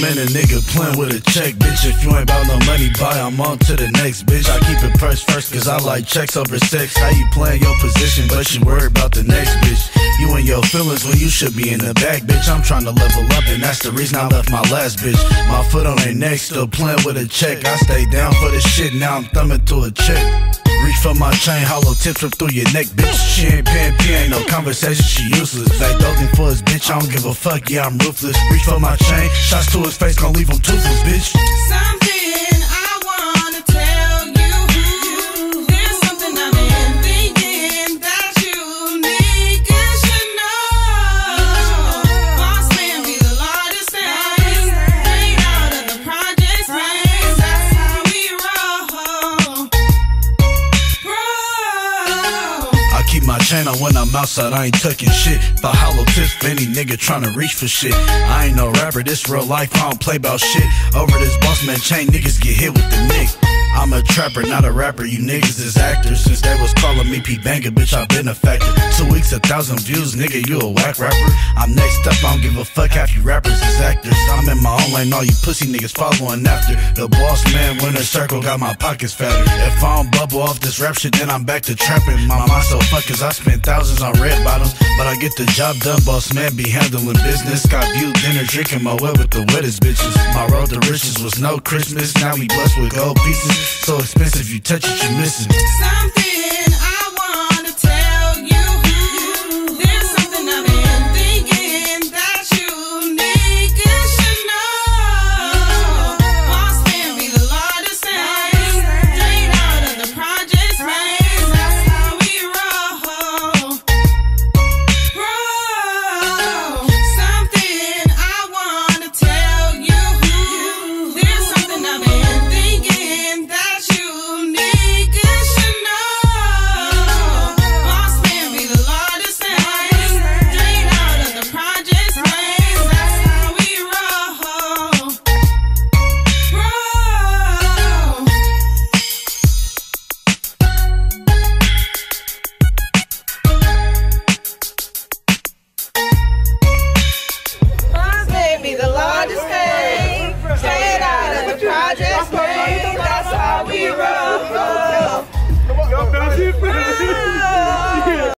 man, a nigga playing with a check, bitch. If you ain't about no money, buy, I'm on to the next, bitch. I keep it pressed first, cause I like checks over sex. How you playing your position, but you worried about the next, bitch. You and your feelings when you should be in the back, bitch. I'm trying to level up, and that's the reason I left my last bitch. My foot on their neck, still playing with a check. I stay down for the shit, now I'm thumbing to a check. Reach for my chain, hollow tips rip through your neck, bitch. She ain't paying P, ain't no conversation, she useless. Back doting for his bitch, I don't give a fuck, yeah, I'm ruthless. Reach for my chain, shots to his face, gon' leave him toothless, bitch. Chain when I'm outside, I ain't tucking shit. The hollow tips any nigga tryna reach for shit. I ain't no rapper, this real life, I don't play about shit. Over this boss man chain, niggas get hit with the nick. I'm a trapper, not a rapper, you niggas is actors. Since they was calling me P Banger, bitch, i been a factor. Two weeks, a thousand views, nigga, you a whack rapper. I'm next up, I don't give a fuck, half you rappers is actors. I'm in my own lane, all you pussy niggas following after. The boss man, winner circle, got my pockets fatter. If I don't bubble off this rap shit, then I'm back to trapping. My mind so fuck, cause I spent thousands on red bottoms. But I get the job done, boss man, be handling business. Got view dinner, drinking my wet with the wettest bitches. My road to riches was no Christmas, now we blessed with gold pieces. So expensive, you touch it, you're missing. Something hero. You're my hero.